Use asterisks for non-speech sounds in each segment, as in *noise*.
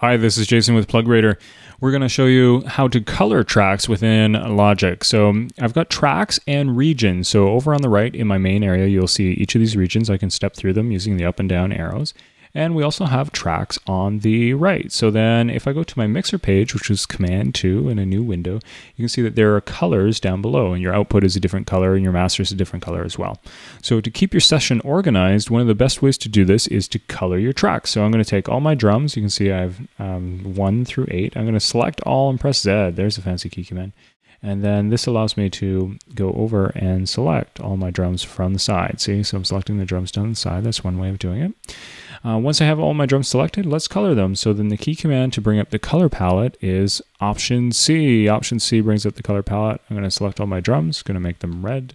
Hi, this is Jason with PlugRater. We're going to show you how to color tracks within Logic. So um, I've got tracks and regions. So over on the right in my main area, you'll see each of these regions. I can step through them using the up and down arrows. And we also have tracks on the right. So then if I go to my mixer page, which is Command 2 in a new window, you can see that there are colors down below and your output is a different color and your master is a different color as well. So to keep your session organized, one of the best ways to do this is to color your tracks. So I'm going to take all my drums. You can see I have um, 1 through 8. I'm going to select all and press Z. There's a fancy key command. And then this allows me to go over and select all my drums from the side. See, so I'm selecting the drums down the side. That's one way of doing it. Uh, once I have all my drums selected, let's color them. So then the key command to bring up the color palette is Option C. Option C brings up the color palette. I'm going to select all my drums, going to make them red.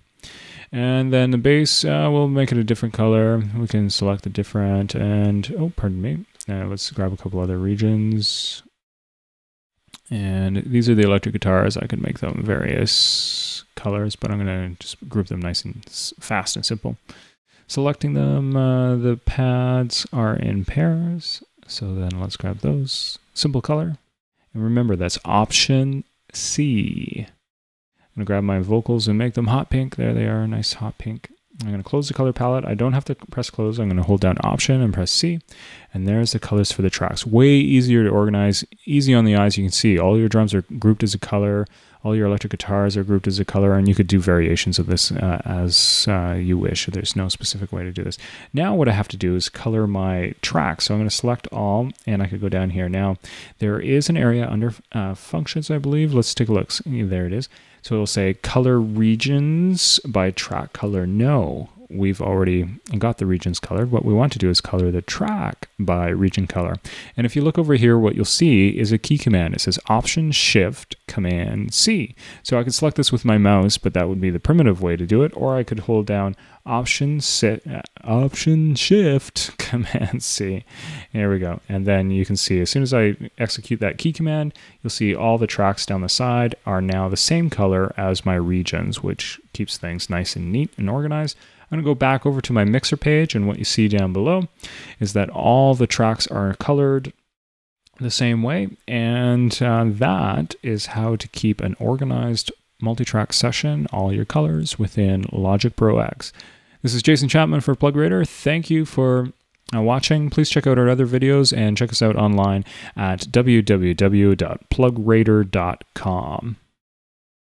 And then the bass, uh, we'll make it a different color. We can select the different and, oh, pardon me. Uh, let's grab a couple other regions. And these are the electric guitars. I could make them various colors, but I'm going to just group them nice and fast and simple. Selecting them, uh, the pads are in pairs. So then let's grab those. Simple color. And remember, that's option C. I'm to grab my vocals and make them hot pink. There they are, nice hot pink. I'm to close the color palette. I don't have to press close. I'm to hold down option and press C. And there's the colors for the tracks. Way easier to organize, easy on the eyes. You can see all your drums are grouped as a color. All your electric guitars are grouped as a color, and you could do variations of this uh, as uh, you wish. There's no specific way to do this. Now what I have to do is color my tracks. So I'm going to select all, and I could go down here. Now, there is an area under uh, functions, I believe. Let's take a look. There it is. So it'll say color regions by track color no we've already got the regions colored. What we want to do is color the track by region color. And if you look over here, what you'll see is a key command. It says Option Shift Command C. So I could select this with my mouse, but that would be the primitive way to do it, or I could hold down Option uh, Option Shift *laughs* Command C. There we go. And then you can see as soon as I execute that key command, you'll see all the tracks down the side are now the same color as my regions, which keeps things nice and neat and organized. I'm going to go back over to my mixer page, and what you see down below is that all the tracks are colored the same way, and uh, that is how to keep an organized multi-track session, all your colors within Logic Pro X. This is Jason Chapman for PlugRater. Thank you for uh, watching. Please check out our other videos and check us out online at www.plugrater.com.